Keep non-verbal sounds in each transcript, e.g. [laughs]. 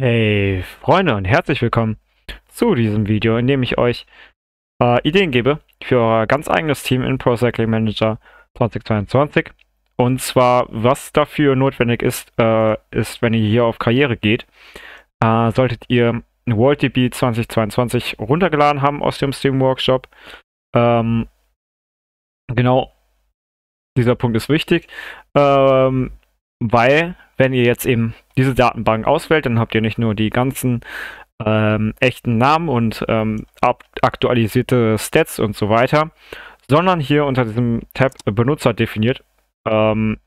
Hey Freunde und herzlich willkommen zu diesem Video, in dem ich euch äh, Ideen gebe für euer ganz eigenes Team in Pro Cycling Manager 2022. Und zwar, was dafür notwendig ist, äh, ist, wenn ihr hier auf Karriere geht, äh, solltet ihr WorldDB 2022 runtergeladen haben aus dem Steam Workshop. Ähm, genau, dieser Punkt ist wichtig, ähm, weil wenn ihr jetzt eben diese Datenbank auswählt, dann habt ihr nicht nur die ganzen ähm, echten Namen und ähm, aktualisierte Stats und so weiter, sondern hier unter diesem Tab Benutzer definiert, ähm,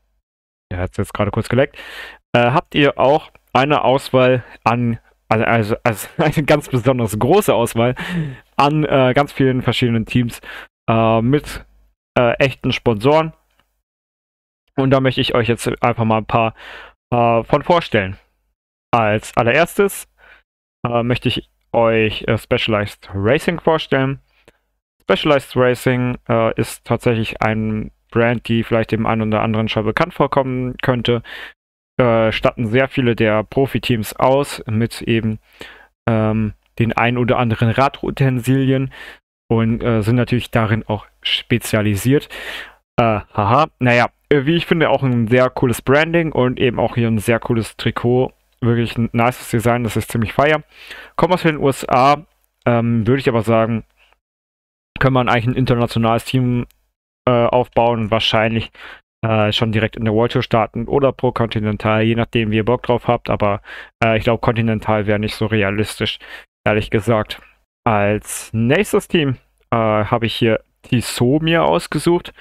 hat es jetzt gerade kurz geleckt, äh, habt ihr auch eine Auswahl an, also, also, also [laughs] eine ganz besonders große Auswahl an äh, ganz vielen verschiedenen Teams äh, mit äh, echten Sponsoren. Und da möchte ich euch jetzt einfach mal ein paar äh, von vorstellen. Als allererstes äh, möchte ich euch äh, Specialized Racing vorstellen. Specialized Racing äh, ist tatsächlich ein Brand, die vielleicht dem einen oder anderen schon bekannt vorkommen könnte. Äh, statten sehr viele der Profiteams aus mit eben ähm, den ein oder anderen Radutensilien und äh, sind natürlich darin auch spezialisiert. Äh, haha, naja, äh, wie ich finde, auch ein sehr cooles Branding und eben auch hier ein sehr cooles Trikot. Wirklich ein nices Design, das ist ziemlich feier. Kommt aus den USA, ähm, würde ich aber sagen, kann man eigentlich ein internationales Team äh, aufbauen wahrscheinlich äh, schon direkt in der World Tour starten oder pro Continental, je nachdem, wie ihr Bock drauf habt. Aber äh, ich glaube, Continental wäre nicht so realistisch, ehrlich gesagt. Als nächstes Team äh, habe ich hier Tissot mir ausgesucht.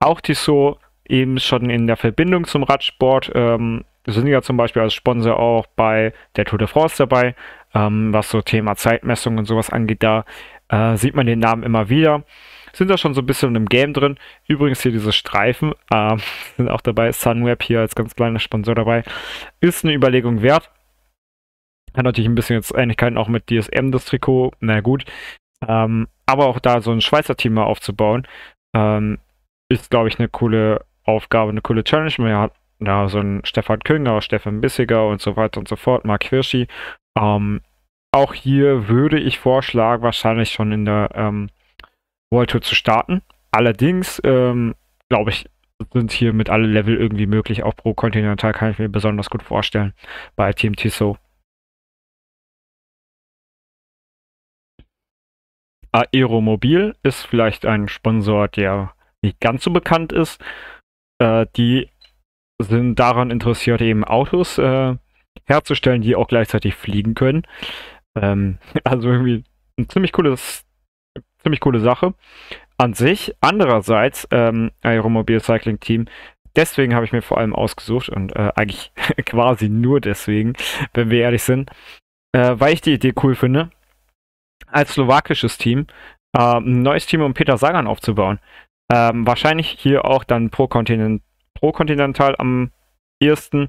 Auch Tissot eben schon in der Verbindung zum Radsport. Ähm, sind ja zum Beispiel als Sponsor auch bei der Tour de France dabei, ähm, was so Thema Zeitmessung und sowas angeht. Da äh, sieht man den Namen immer wieder. Sind da schon so ein bisschen im Game drin. Übrigens hier diese Streifen [laughs] äh, sind auch dabei. Sunweb hier als ganz kleiner Sponsor dabei. Ist eine Überlegung wert. Hat natürlich ein bisschen jetzt Ähnlichkeiten auch mit DSM das Trikot. Na gut. Ähm, aber auch da so ein Schweizer Team mal aufzubauen, ähm, ist, glaube ich, eine coole Aufgabe, eine coole Challenge. Man hat ja, so ein Stefan Künger, Stefan Bissiger und so weiter und so fort, Mark Hirschi. Ähm, auch hier würde ich vorschlagen, wahrscheinlich schon in der ähm, World Tour zu starten. Allerdings, ähm, glaube ich, sind hier mit alle Level irgendwie möglich. Auch pro Continental kann ich mir besonders gut vorstellen bei Team Tissot. Aeromobil ist vielleicht ein Sponsor, der nicht ganz so bekannt ist. Äh, die sind daran interessiert, eben Autos äh, herzustellen, die auch gleichzeitig fliegen können. Ähm, [laughs] also irgendwie ein ziemlich cooles, ziemlich coole Sache an sich. Andererseits, ähm, Aeromobil Cycling Team, deswegen habe ich mir vor allem ausgesucht und äh, eigentlich [laughs] quasi nur deswegen, wenn wir ehrlich sind, äh, weil ich die Idee cool finde, als slowakisches Team äh, ein neues Team um Peter Sagan aufzubauen. Ähm, wahrscheinlich hier auch dann pro, Kontinent, pro Kontinental am ersten.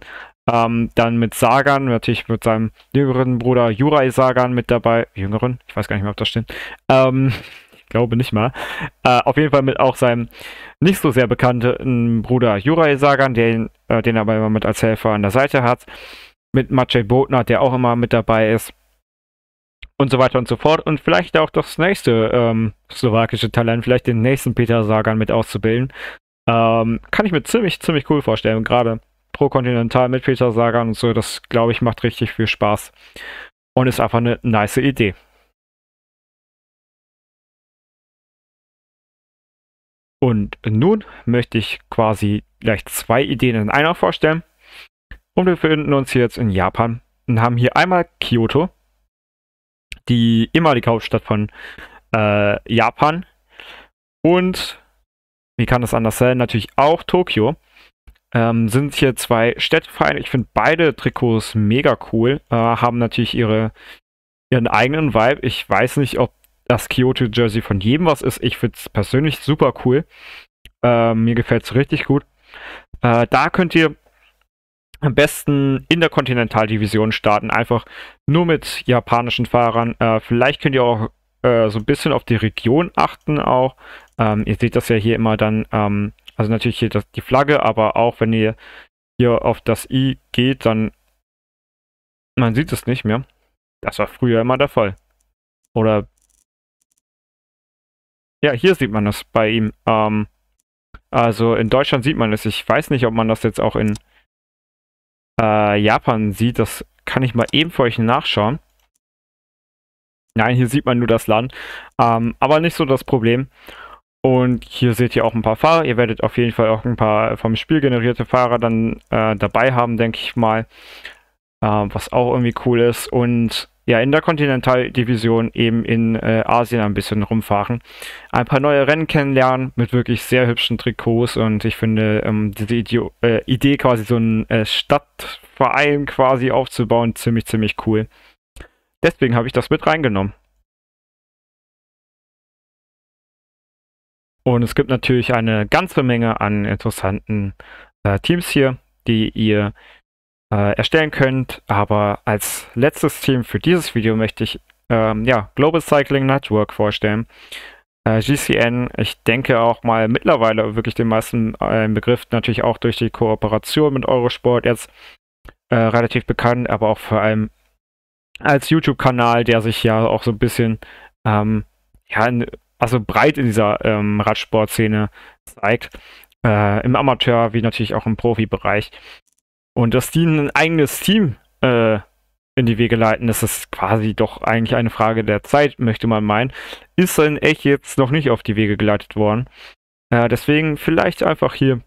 Ähm, dann mit Sagan, natürlich mit seinem jüngeren Bruder Juraj Sagan mit dabei. Jüngeren? Ich weiß gar nicht mehr, ob das stimmt. Ähm, [laughs] ich glaube nicht mal. Äh, auf jeden Fall mit auch seinem nicht so sehr bekannten Bruder Juraj Sagan, den, äh, den er aber immer mit als Helfer an der Seite hat. Mit Maciej Botner, der auch immer mit dabei ist und so weiter und so fort. Und vielleicht auch das nächste ähm, slowakische Talent, vielleicht den nächsten Peter Sagan mit auszubilden. Ähm, kann ich mir ziemlich, ziemlich cool vorstellen. Gerade pro Kontinental mit Peter Sagan und so, das glaube ich macht richtig viel Spaß. Und ist einfach eine nice Idee. Und nun möchte ich quasi gleich zwei Ideen in einer vorstellen. Und wir befinden uns hier jetzt in Japan und haben hier einmal Kyoto, die ehemalige Hauptstadt von äh, Japan. Und wie kann das anders sein? Natürlich auch Tokio. Ähm, sind hier zwei Städtevereine. Ich finde beide Trikots mega cool. Äh, haben natürlich ihre, ihren eigenen Vibe. Ich weiß nicht, ob das Kyoto Jersey von jedem was ist. Ich finde es persönlich super cool. Äh, mir gefällt es richtig gut. Äh, da könnt ihr am besten in der Kontinentaldivision starten, einfach nur mit japanischen Fahrern. Äh, vielleicht könnt ihr auch äh, so ein bisschen auf die Region achten auch. Ähm, ihr seht das ja hier immer dann, ähm, also natürlich hier das, die Flagge, aber auch wenn ihr hier auf das I geht, dann Man sieht es nicht mehr. Das war früher immer der Fall. Oder ja, hier sieht man das bei ihm. Ähm, also in Deutschland sieht man es. Ich weiß nicht, ob man das jetzt auch in äh, Japan sieht. Das kann ich mal eben für euch nachschauen. Nein, hier sieht man nur das Land. Ähm, aber nicht so das Problem. Und hier seht ihr auch ein paar Fahrer. Ihr werdet auf jeden Fall auch ein paar vom Spiel generierte Fahrer dann äh, dabei haben, denke ich mal. Äh, was auch irgendwie cool ist. Und ja, in der Kontinentaldivision eben in äh, Asien ein bisschen rumfahren. Ein paar neue Rennen kennenlernen mit wirklich sehr hübschen Trikots und ich finde ähm, diese Ideo äh, Idee quasi so einen äh, Stadtverein quasi aufzubauen ziemlich, ziemlich cool. Deswegen habe ich das mit reingenommen. Und es gibt natürlich eine ganze Menge an interessanten äh, Teams hier, die ihr äh, erstellen könnt. Aber als letztes Team für dieses Video möchte ich ähm, ja, Global Cycling Network vorstellen. Äh, GCN, ich denke auch mal mittlerweile wirklich den meisten äh, Begriff, natürlich auch durch die Kooperation mit Eurosport jetzt äh, relativ bekannt, aber auch vor allem als YouTube-Kanal, der sich ja auch so ein bisschen ähm, ja, in, also breit in dieser ähm, Radsportszene zeigt. Äh, Im Amateur wie natürlich auch im Profibereich. Und dass die ein eigenes Team äh, in die Wege leiten, das ist quasi doch eigentlich eine Frage der Zeit, möchte man meinen. Ist dann echt jetzt noch nicht auf die Wege geleitet worden. Äh, deswegen vielleicht einfach hier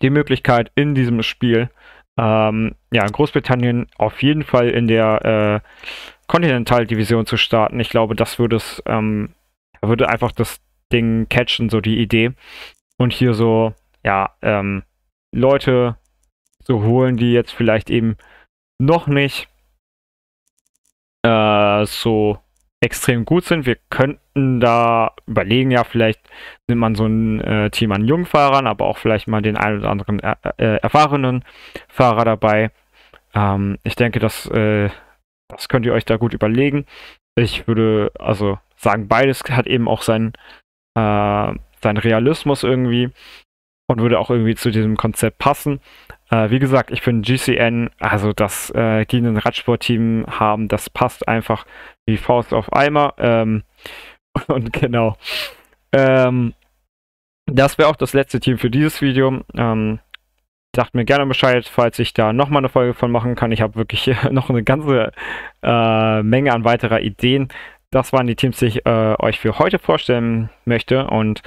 die Möglichkeit in diesem Spiel, ähm, ja, Großbritannien auf jeden Fall in der äh, zu starten. Ich glaube, das würde es, ähm, würde einfach das Ding catchen, so die Idee. Und hier so, ja, ähm, Leute zu holen, die jetzt vielleicht eben noch nicht äh, so extrem gut sind. Wir könnten da überlegen, ja, vielleicht nimmt man so ein äh, Team an Jungfahrern, aber auch vielleicht mal den einen oder anderen er äh, erfahrenen Fahrer dabei. Ähm, ich denke, das, äh, das könnt ihr euch da gut überlegen. Ich würde also sagen, beides hat eben auch seinen, äh, seinen Realismus irgendwie und würde auch irgendwie zu diesem Konzept passen. Äh, wie gesagt, ich finde GCN, also dass äh, die ein Radsportteam haben, das passt einfach wie Faust auf Eimer. Ähm, [laughs] und genau. Ähm, das wäre auch das letzte Team für dieses Video. Ähm, sagt mir gerne Bescheid, falls ich da nochmal eine Folge von machen kann. Ich habe wirklich [laughs] noch eine ganze äh, Menge an weiterer Ideen. Das waren die Teams, die ich äh, euch für heute vorstellen möchte. Und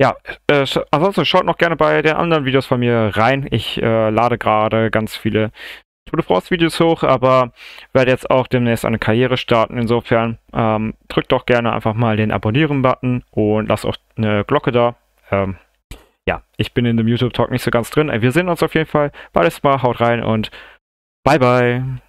ja, äh, ansonsten schaut noch gerne bei den anderen Videos von mir rein. Ich äh, lade gerade ganz viele Tour de France Videos hoch, aber werde jetzt auch demnächst eine Karriere starten. Insofern ähm, drückt doch gerne einfach mal den Abonnieren-Button und lasst auch eine Glocke da. Ähm, ja, ich bin in dem YouTube-Talk nicht so ganz drin. Wir sehen uns auf jeden Fall. Beides mal, haut rein und bye bye.